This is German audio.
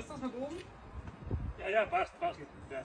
Passt das nach oben? Ja, ja, passt, passt. Ja.